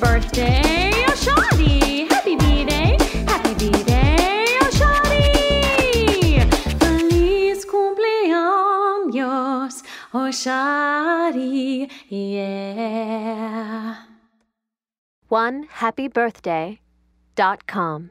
birthday, oh, Oshadi! Happy B-Day! Happy B-Day, oh, Oshadi! Feliz cumpleaños, oh, Oshadi! Yeah! One happy birthday dot com.